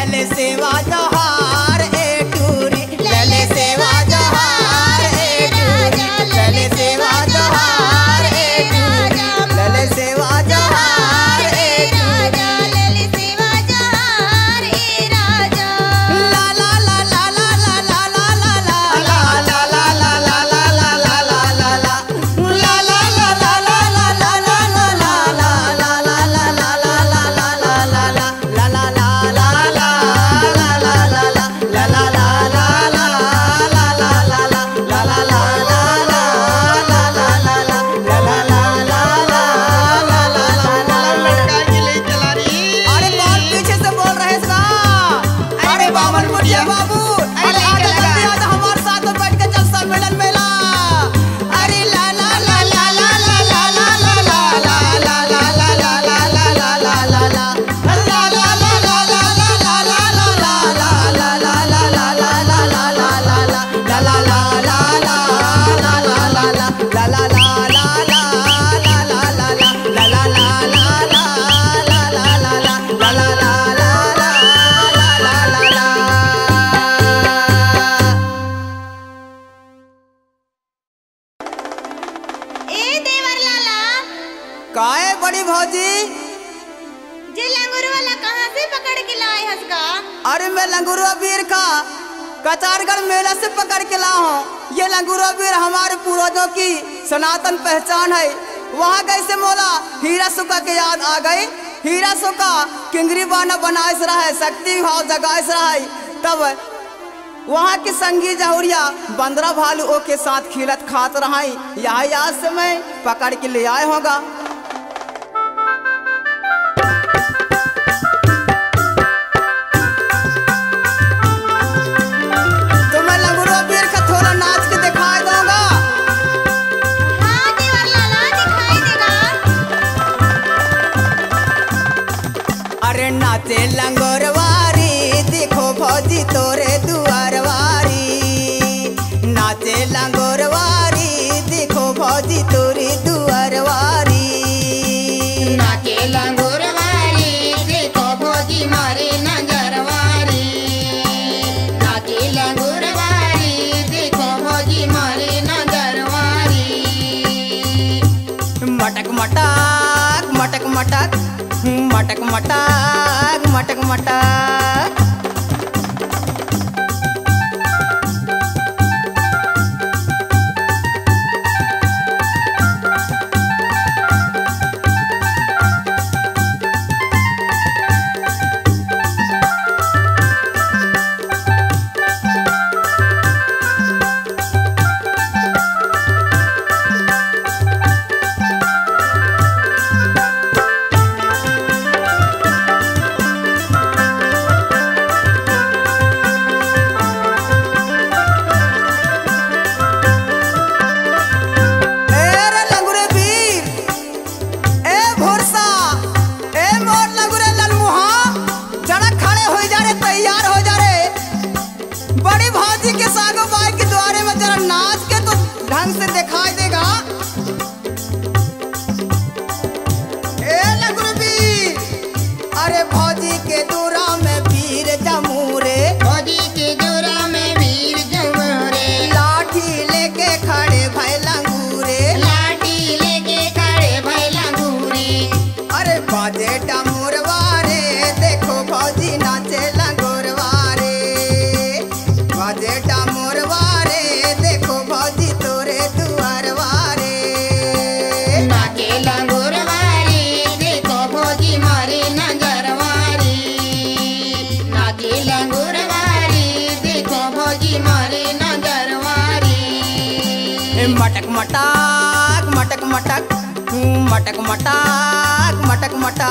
पहले से वादा। भी बन बनाइस रहे शक्ति भाव जगा रहे तब वहाँ के संगी जहुरिया बंदरा भालुओं के साथ खिलत खात रहा यही आज से मैं पकड़ के ले आए होगा। மட்டாக் மட்டக்கு மட்டா. குமட்ட குமட்டா குமட்ட குமட்டா.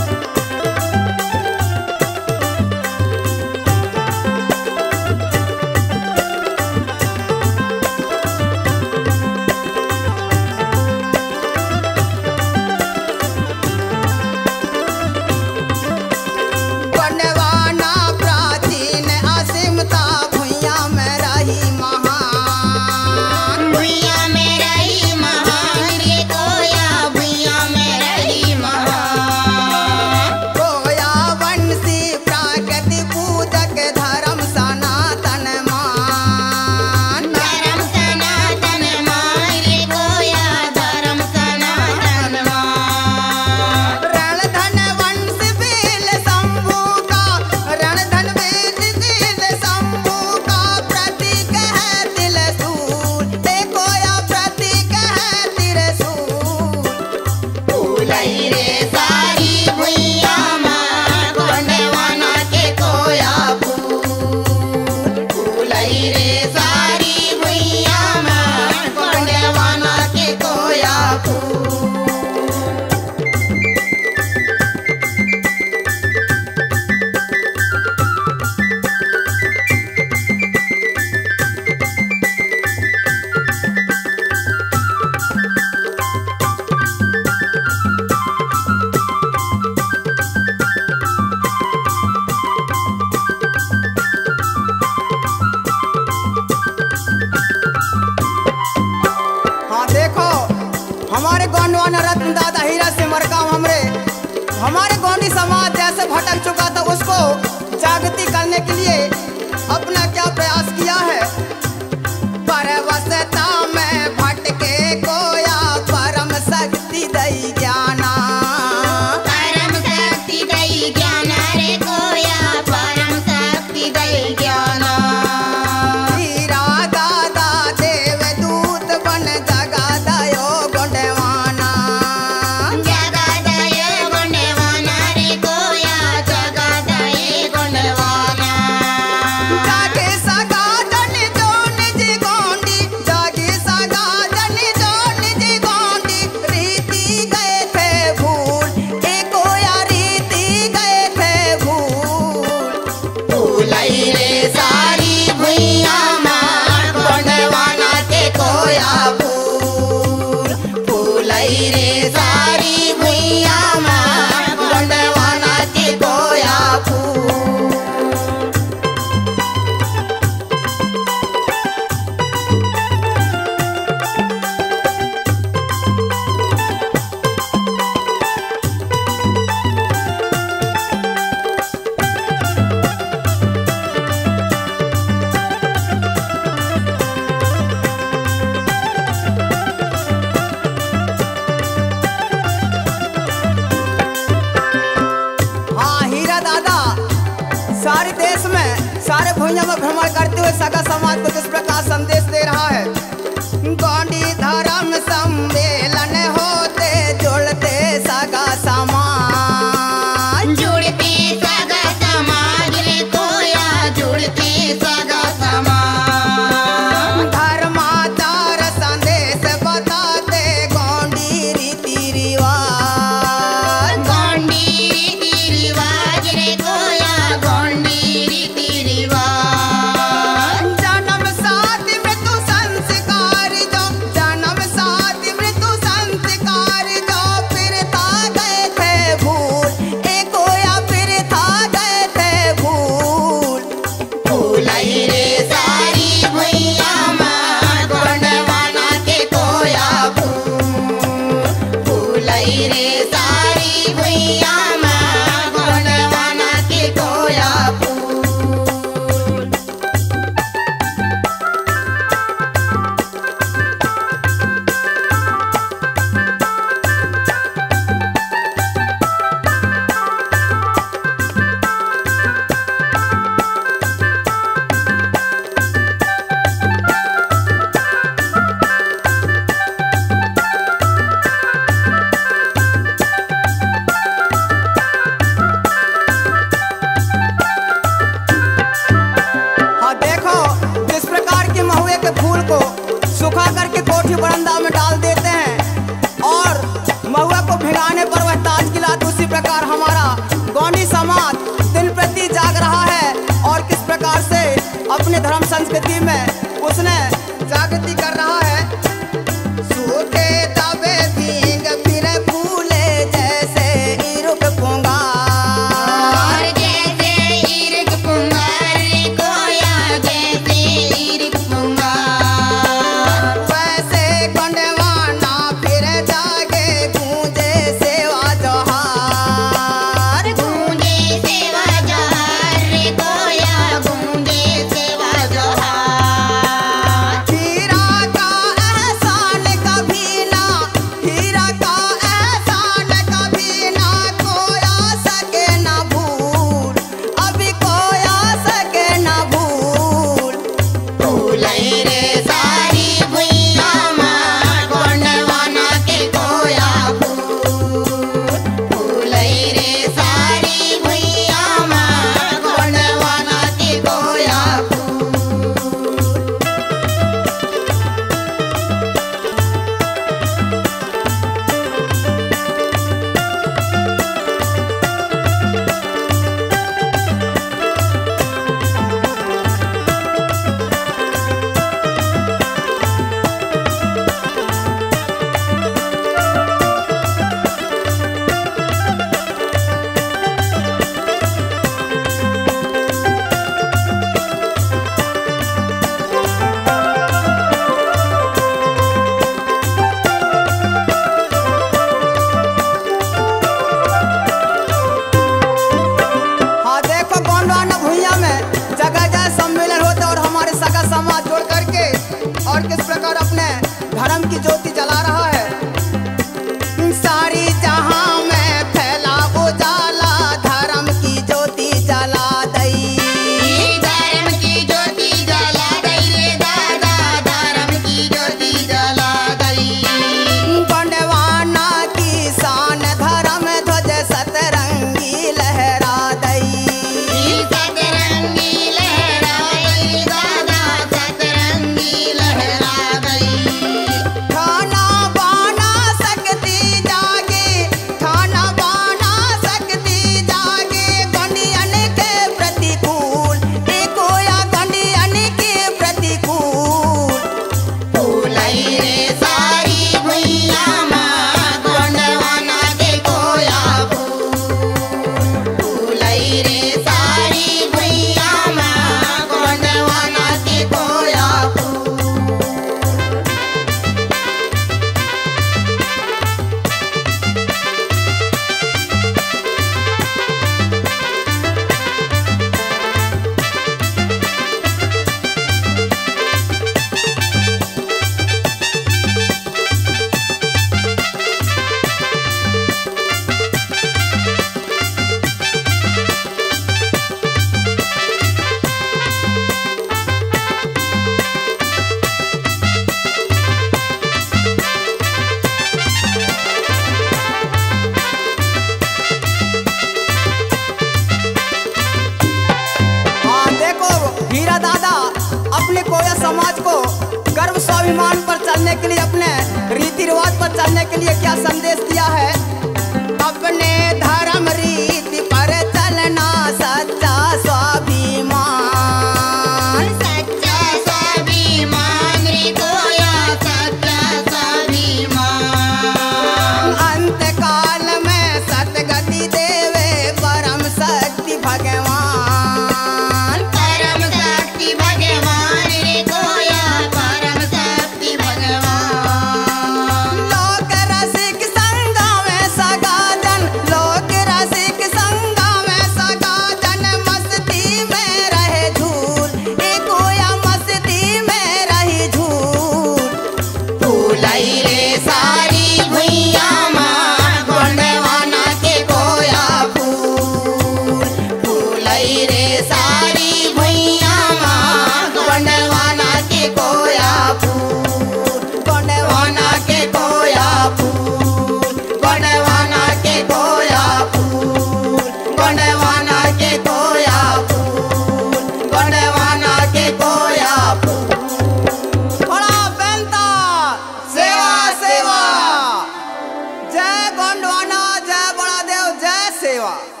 जय सेवा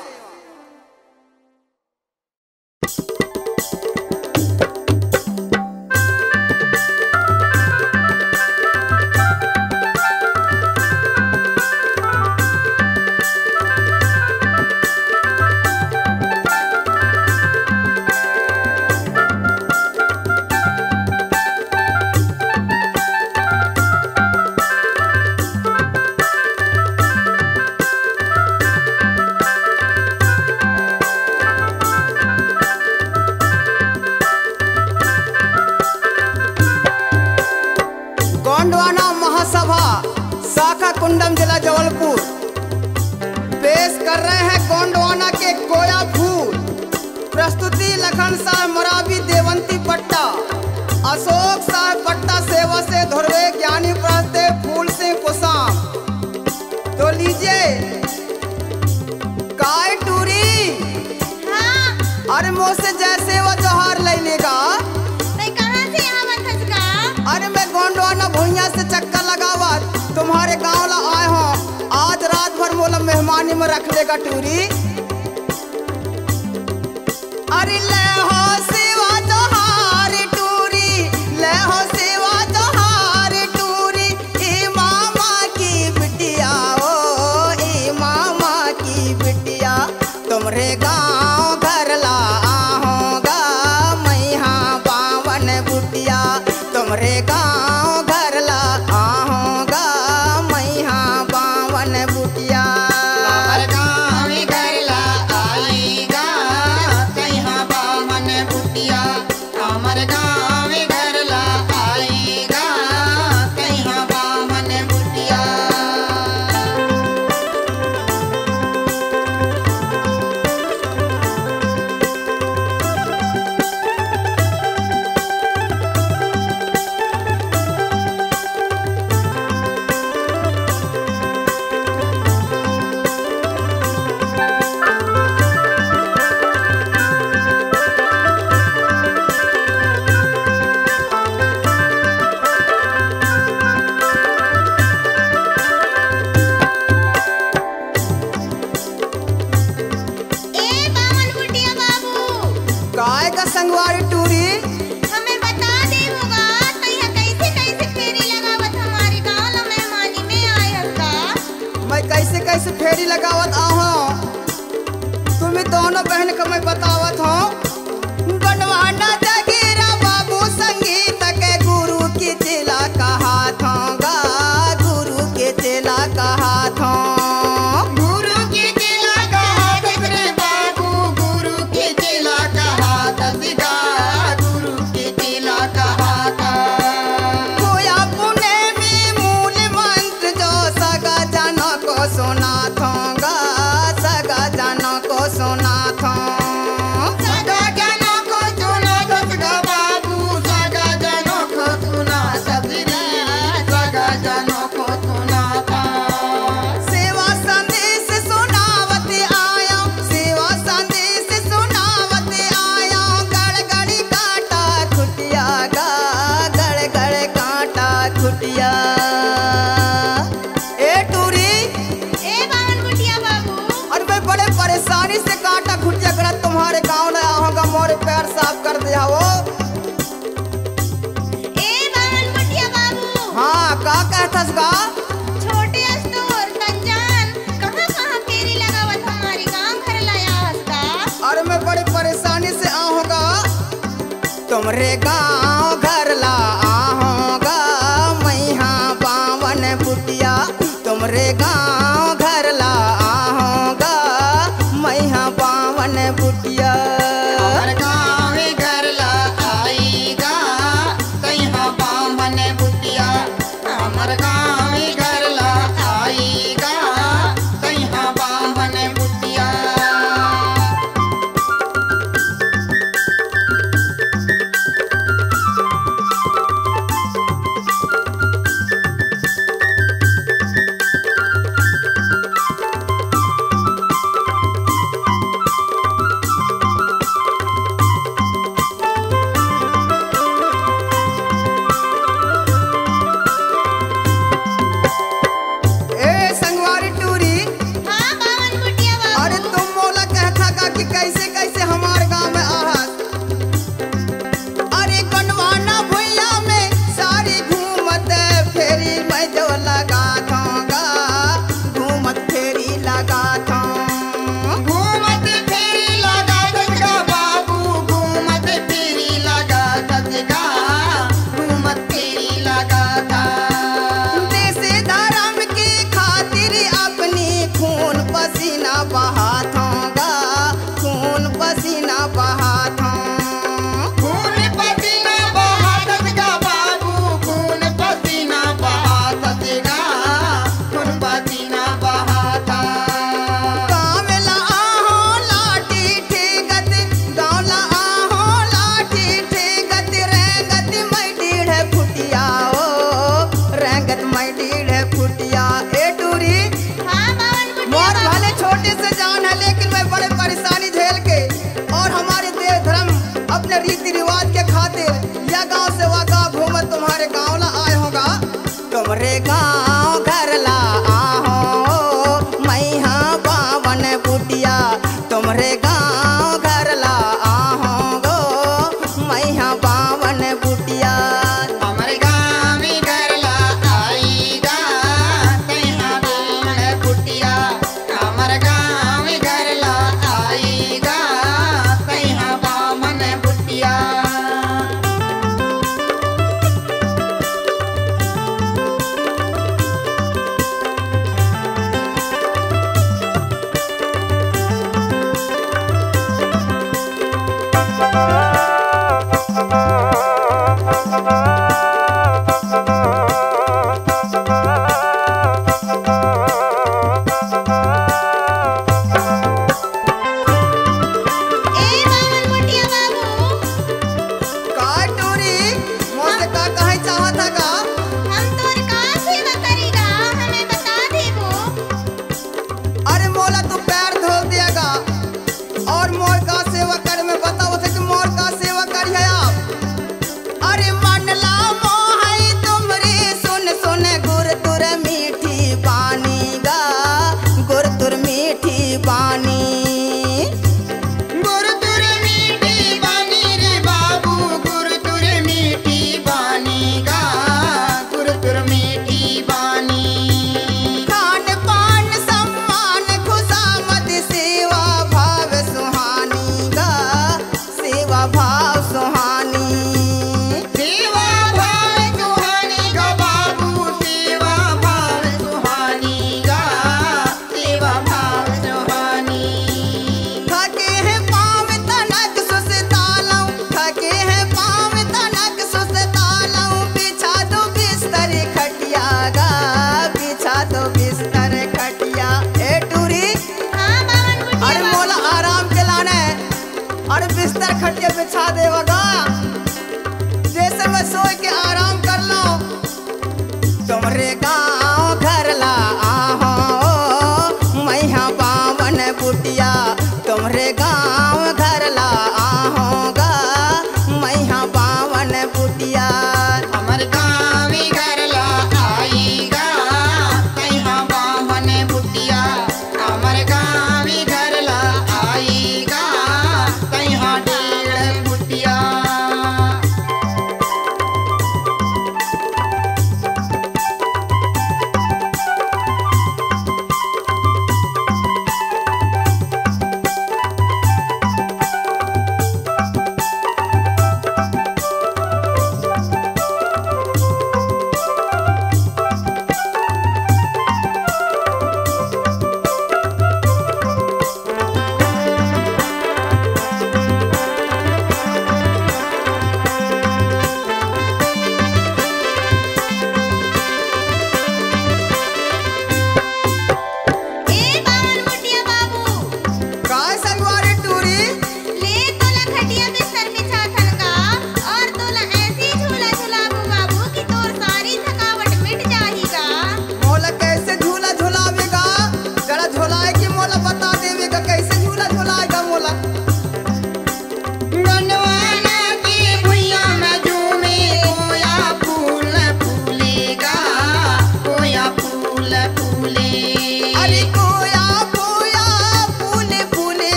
तुम्हारे पैर साफ़ कर दिया वो। ए बाबू। हाँ का कहता छोटे कहाँ कहाँ फेरी लगावत हमारी? काम कर लाया हस्ता अरे मैं बड़ी परेशानी से आऊँगा तुमरे गाँव